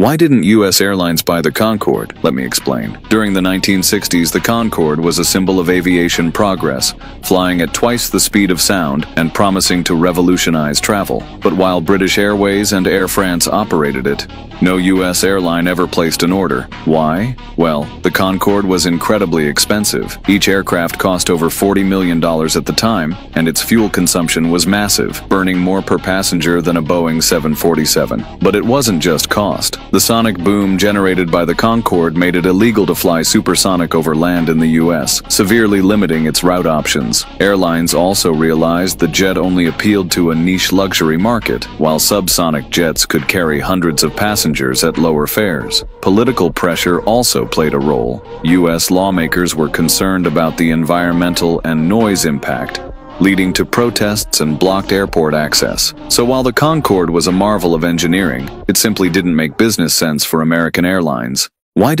Why didn't U.S. Airlines buy the Concorde? Let me explain. During the 1960s, the Concorde was a symbol of aviation progress, flying at twice the speed of sound and promising to revolutionize travel. But while British Airways and Air France operated it, no U.S. airline ever placed an order. Why? Well, the Concorde was incredibly expensive. Each aircraft cost over $40 million at the time, and its fuel consumption was massive, burning more per passenger than a Boeing 747. But it wasn't just cost. The sonic boom generated by the Concorde made it illegal to fly supersonic over land in the US, severely limiting its route options. Airlines also realized the jet only appealed to a niche luxury market, while subsonic jets could carry hundreds of passengers at lower fares. Political pressure also played a role. US lawmakers were concerned about the environmental and noise impact, leading to protests and blocked airport access. So while the Concorde was a marvel of engineering, it simply didn't make business sense for American Airlines. Why didn't